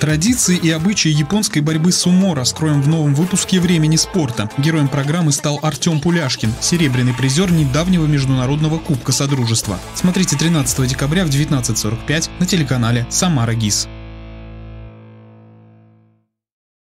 Традиции и обычаи японской борьбы с умо раскроем в новом выпуске «Времени спорта». Героем программы стал Артем Пуляшкин, серебряный призер недавнего международного Кубка Содружества. Смотрите 13 декабря в 19.45 на телеканале «Самара ГИС».